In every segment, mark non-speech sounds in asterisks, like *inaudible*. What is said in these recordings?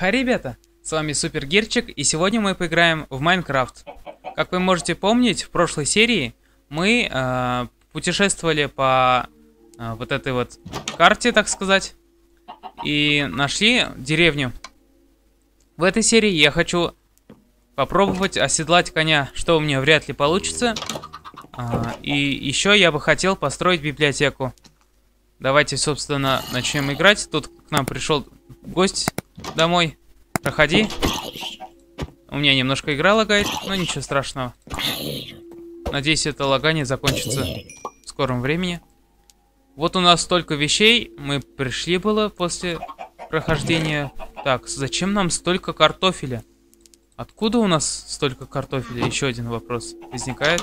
Хай, ребята! С вами Супер Герчик, и сегодня мы поиграем в Майнкрафт. Как вы можете помнить, в прошлой серии мы э, путешествовали по э, вот этой вот карте, так сказать, и нашли деревню. В этой серии я хочу попробовать оседлать коня, что у меня вряд ли получится. А, и еще я бы хотел построить библиотеку. Давайте, собственно, начнем играть. Тут к нам пришел гость домой. Проходи. У меня немножко игра лагает, но ничего страшного. Надеюсь, это лагание закончится в скором времени. Вот у нас столько вещей. Мы пришли было после прохождения. Так, зачем нам столько картофеля? Откуда у нас столько картофеля? Еще один вопрос возникает.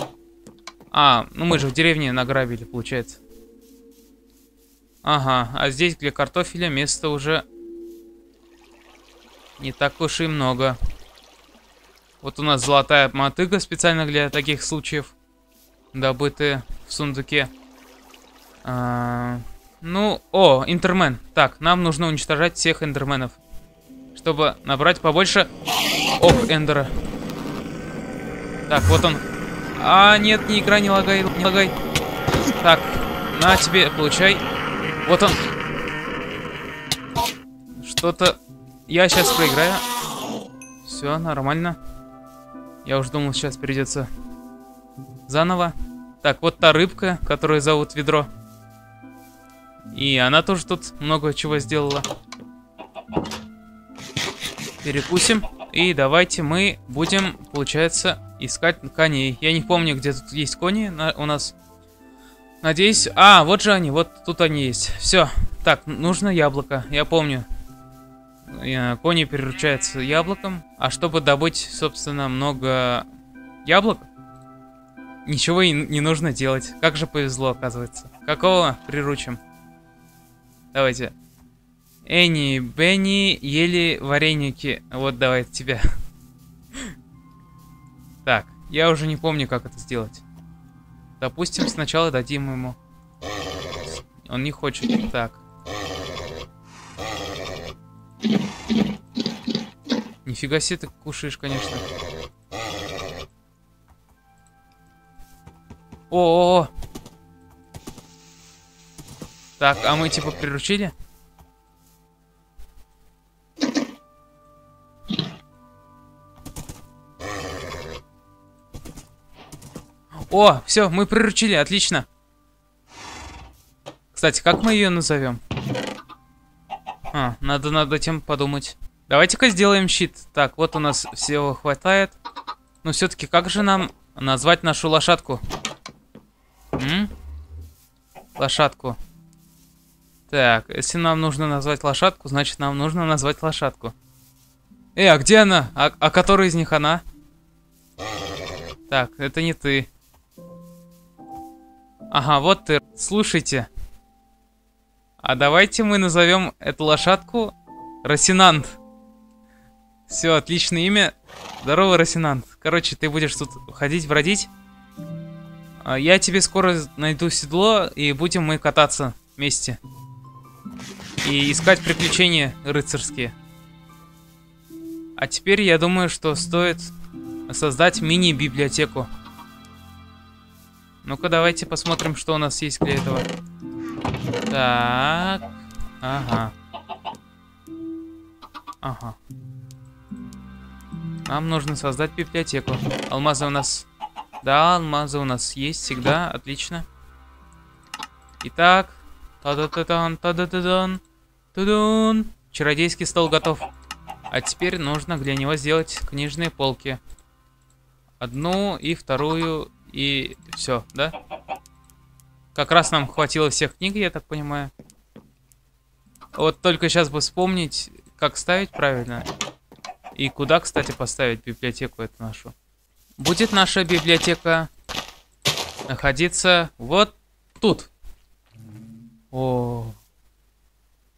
А, ну мы же в деревне награбили, получается. Ага, а здесь для картофеля места уже не так уж и много. Вот у нас золотая мотыга специально для таких случаев, добытая в сундуке. А, ну, о, интермен. Так, нам нужно уничтожать всех эндерменов, чтобы набрать побольше... Ох, эндера. Так, вот он. А, нет, не игра, не лагай, не лагай. Так, на тебе, получай. Вот он. Что-то... Я сейчас проиграю. Все, нормально. Я уже думал, сейчас придется заново. Так, вот та рыбка, которую зовут Ведро. И она тоже тут много чего сделала. Перекусим. И давайте мы будем, получается, искать коней. Я не помню, где тут есть кони на, у нас. Надеюсь... А, вот же они, вот тут они есть. Все. Так, нужно яблоко, я помню. Кони приручаются яблоком. А чтобы добыть, собственно, много яблок, ничего и не нужно делать. Как же повезло, оказывается. Какого приручим? Давайте. Энни, Бенни ели вареники. Вот давай тебя. *laughs* Так, я уже не помню, как это сделать. Допустим, сначала дадим ему. Он не хочет. Так. Нифига себе ты кушаешь, конечно. О, -о, -о. Так, а мы типа приручили? О, все, мы приручили, отлично. Кстати, как мы ее назовем? А, надо над этим подумать. Давайте-ка сделаем щит. Так, вот у нас всего хватает. Но все-таки как же нам назвать нашу лошадку? М? Лошадку. Так, если нам нужно назвать лошадку, значит нам нужно назвать лошадку. Э, а где она? А, а который из них она? Так, это не ты. Ага, вот ты. Слушайте. А давайте мы назовем эту лошадку Росинант. Все, отличное имя. Здорово, Росинант. Короче, ты будешь тут ходить, бродить. А я тебе скоро найду седло, и будем мы кататься вместе. И искать приключения рыцарские. А теперь я думаю, что стоит создать мини-библиотеку. Ну-ка, давайте посмотрим, что у нас есть для этого. Так. Ага. Ага. Нам нужно создать библиотеку. Алмазы у нас... Да, алмазы у нас есть всегда. Отлично. Итак. Та-да-та-дан, та-да-та-дан. Тудун. Чародейский стол готов. А теперь нужно для него сделать книжные полки. Одну и вторую и все, да? Как раз нам хватило всех книг, я так понимаю. Вот только сейчас бы вспомнить, как ставить правильно. И куда, кстати, поставить библиотеку эту нашу. Будет наша библиотека находиться вот тут. О,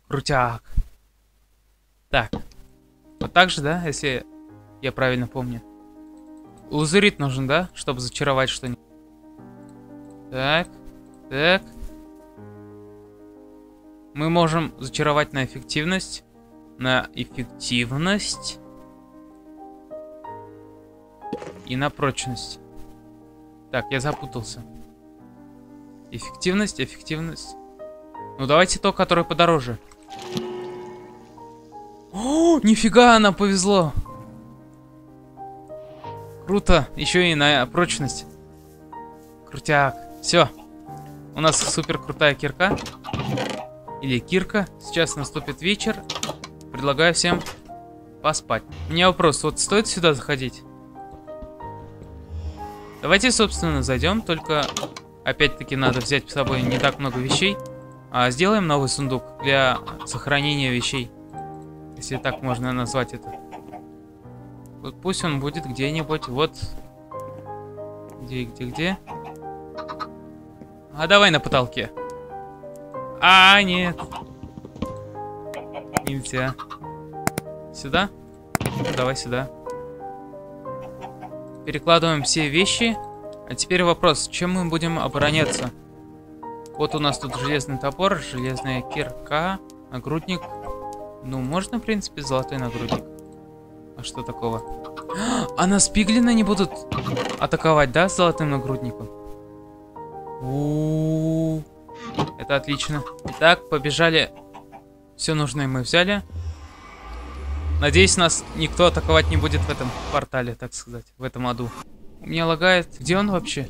крутяк. Так. Вот так же, да, если я правильно помню. Лазурит нужен, да? Чтобы зачаровать что-нибудь. Так. Так. Мы можем зачаровать на эффективность. на эффективность и на прочность. Так, я запутался. Эффективность, эффективность. Ну, давайте то, которое подороже. О, нифига, нам повезло. Круто. Еще и на прочность. Крутяк. Все. У нас супер крутая кирка. Или кирка. Сейчас наступит вечер. Предлагаю всем поспать. У меня вопрос. Вот стоит сюда заходить? Давайте, собственно, зайдем. Только, опять-таки, надо взять с собой не так много вещей. А сделаем новый сундук для сохранения вещей. Если так можно назвать это. Вот пусть он будет где-нибудь. Вот. Где, где, где? А давай на потолке. А, нет. Нельзя. Сюда? Давай сюда. Перекладываем все вещи. А теперь вопрос, чем мы будем обороняться? Вот у нас тут железный топор, железная кирка, нагрудник. Ну, можно, в принципе, золотой нагрудник. А что такого? А нас пиглины не будут атаковать, да, с золотым нагрудником? У. Это отлично. Итак, побежали. Все нужное мы взяли. Надеюсь, нас никто атаковать не будет в этом портале, так сказать, в этом аду. У меня лагает. Где он вообще?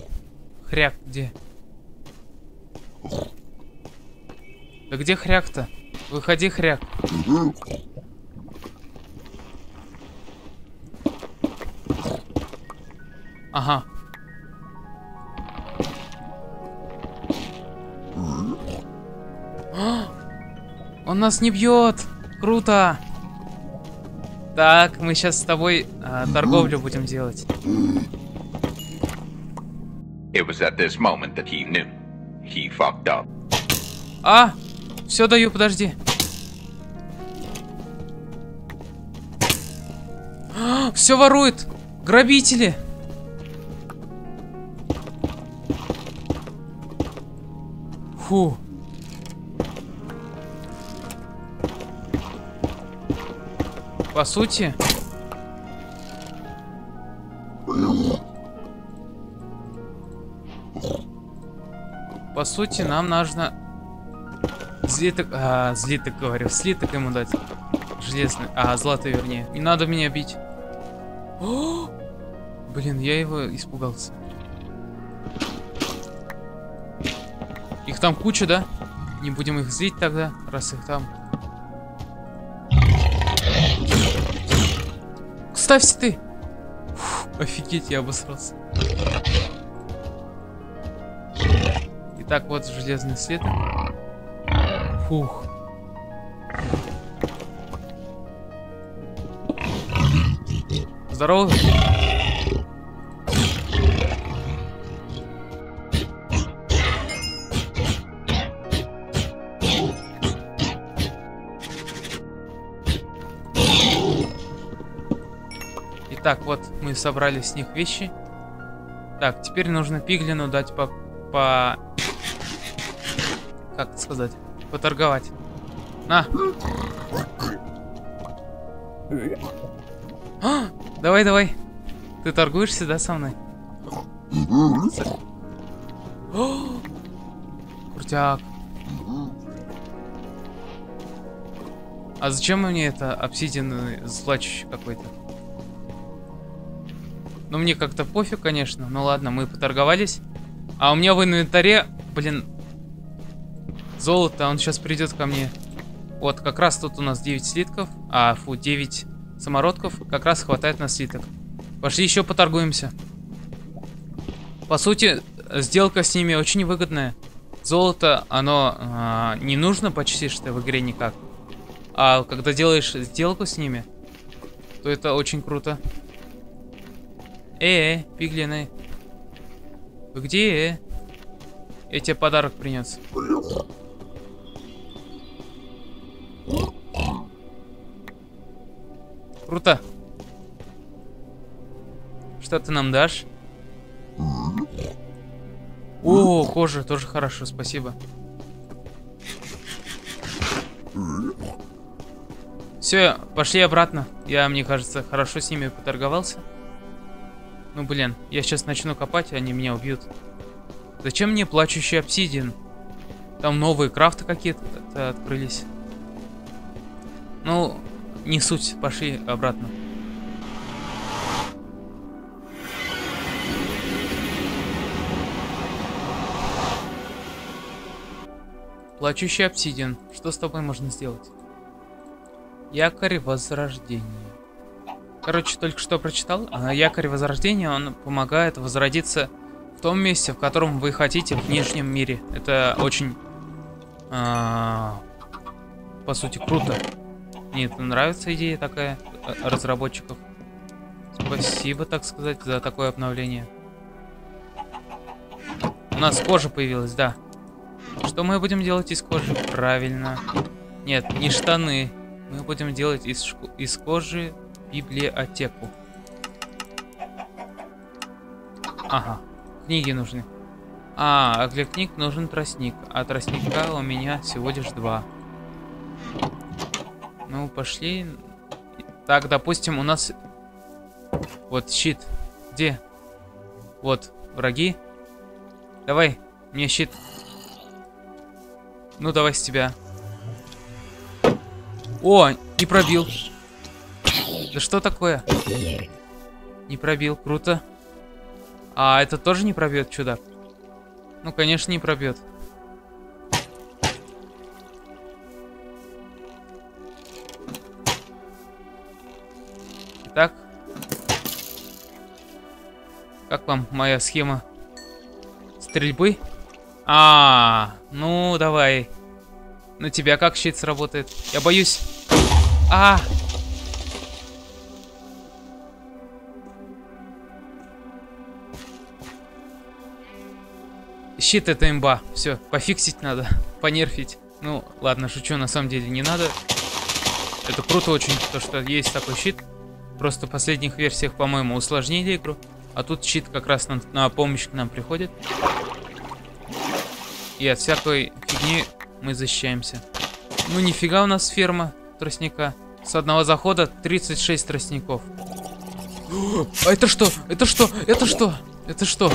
Хряк, где? Да где хряк-то? Выходи, хряк. Ага. Он нас не бьет! Круто! Так, мы сейчас с тобой э, торговлю будем делать. It was at this moment that he knew. He fucked up. А! Все даю, подожди. Все ворует! Грабители! Фу. По сути... По сути, нам нужно... Злиток... А, злиток, говорю. Слиток ему дать. Железный. А, золотой, вернее. Не надо меня бить. О! *gasps* Блин, я его испугался. Их там куча, да? Не будем их злить тогда, раз их там Ставься ты! Фу, офигеть, я обосрался. Итак, вот железный след. Фух. Здорово. Так, вот мы собрали с них вещи. Так, теперь нужно Пиглину дать по... по... Как сказать? Поторговать. На! А, давай, давай. Ты торгуешься, да, со мной? О, *gasps* крутяк. А зачем мне это обсидиан злачущий какой-то? Ну, мне как-то пофиг, конечно. Ну, ладно, мы поторговались. А у меня в инвентаре, блин, золото. Он сейчас придет ко мне. Вот, как раз тут у нас 9 слитков. А, фу, 9 самородков. Как раз хватает на слиток. Пошли еще поторгуемся. По сути, сделка с ними очень выгодная. Золото, оно а, не нужно почти что в игре никак. А когда делаешь сделку с ними, то это очень круто. Э, -э пиглины. Вы где? Я тебе подарок принес. Круто. Что ты нам дашь? О, кожа, тоже хорошо, спасибо. Все, пошли обратно. Я, мне кажется, хорошо с ними поторговался. Ну, блин, я сейчас начну копать, они меня убьют. Зачем мне плачущий обсидиан? Там новые крафты какие-то открылись. Ну, не суть, пошли обратно. Плачущий обсидиан. Что с тобой можно сделать? Якорь возрождения. Короче, только что прочитал. А якорь возрождения, он помогает возродиться в том месте, в котором вы хотите в нижнем мире. Это очень, а, по сути, круто. Мне это нравится идея такая э, разработчиков. Спасибо, так сказать, за такое обновление. У нас кожа появилась, да. Что мы будем делать из кожи? Правильно. Нет, не штаны. Мы будем делать из, из кожи библиотеку. Ага, книги нужны. А, а для книг нужен тростник. А тростника у меня всего лишь два. Ну, пошли. Так, допустим, у нас... Вот щит. Где? Вот, враги. Давай, мне щит. Ну, давай с тебя. О, не пробил. Да что такое? Не пробил, круто. А это тоже не пробьет, чудак? Ну, конечно, не пробьет. Итак. Как вам моя схема стрельбы? А, ну давай. На тебя как щит сработает? Я боюсь. А! Щит это имба. Все, пофиксить надо, *laughs* понерфить. Ну, ладно, шучу, на самом деле не надо. Это круто очень, то что есть такой щит. Просто в последних версиях, по-моему, усложнили игру. А тут щит как раз на, на помощь к нам приходит. И от всякой фигни мы защищаемся. Ну нифига у нас ферма тростника. С одного захода 36 тростников. *gasps* А это что? Это что? Это что? Это что?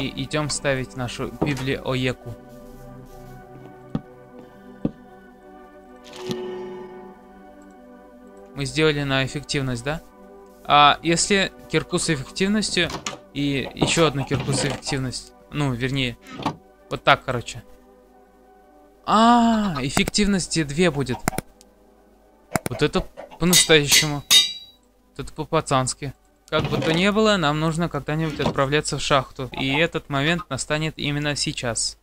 И идем ставить нашу библиоеку. Мы сделали на эффективность, да? А если кирку с эффективностью и еще одну кирку с эффективностью ну, вернее, вот так, короче. А, эффективности 2 будет. Вот это по-настоящему. Вот это по-пацански. Как бы то ни было, нам нужно когда-нибудь отправляться в шахту. И этот момент настанет именно сейчас.